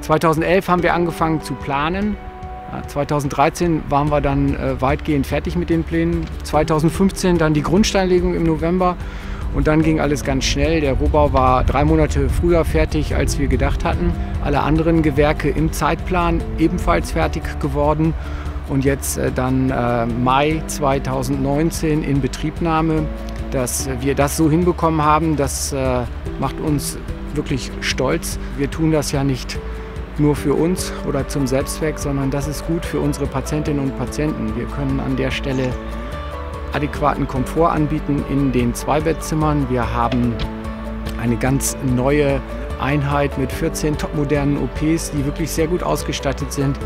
2011 haben wir angefangen zu planen. 2013 waren wir dann äh, weitgehend fertig mit den Plänen. 2015 dann die Grundsteinlegung im November und dann ging alles ganz schnell. Der Rohbau war drei Monate früher fertig, als wir gedacht hatten. Alle anderen Gewerke im Zeitplan ebenfalls fertig geworden. Und jetzt äh, dann äh, Mai 2019 in Betriebnahme. Dass wir das so hinbekommen haben, das macht uns wirklich stolz. Wir tun das ja nicht nur für uns oder zum Selbstzweck, sondern das ist gut für unsere Patientinnen und Patienten. Wir können an der Stelle adäquaten Komfort anbieten in den Zweibettzimmern. Wir haben eine ganz neue Einheit mit 14 topmodernen OPs, die wirklich sehr gut ausgestattet sind,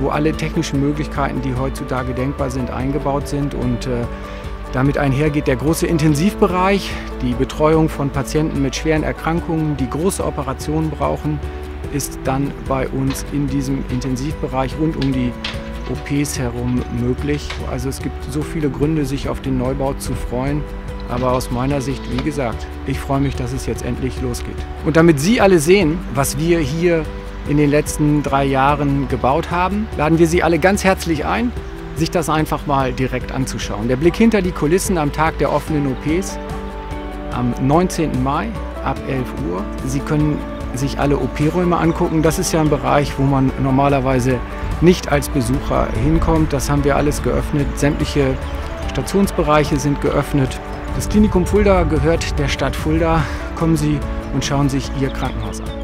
wo alle technischen Möglichkeiten, die heutzutage denkbar sind, eingebaut sind und äh, damit einhergeht der große Intensivbereich, die Betreuung von Patienten mit schweren Erkrankungen, die große Operationen brauchen, ist dann bei uns in diesem Intensivbereich rund um die OPs herum möglich. Also es gibt so viele Gründe, sich auf den Neubau zu freuen. Aber aus meiner Sicht, wie gesagt, ich freue mich, dass es jetzt endlich losgeht. Und damit Sie alle sehen, was wir hier in den letzten drei Jahren gebaut haben, laden wir Sie alle ganz herzlich ein, sich das einfach mal direkt anzuschauen. Der Blick hinter die Kulissen am Tag der offenen OPs am 19. Mai ab 11 Uhr. Sie können sich alle OP-Räume angucken. Das ist ja ein Bereich, wo man normalerweise nicht als Besucher hinkommt. Das haben wir alles geöffnet. Sämtliche Stationsbereiche sind geöffnet. Das Klinikum Fulda gehört der Stadt Fulda. Kommen Sie und schauen sich Ihr Krankenhaus an.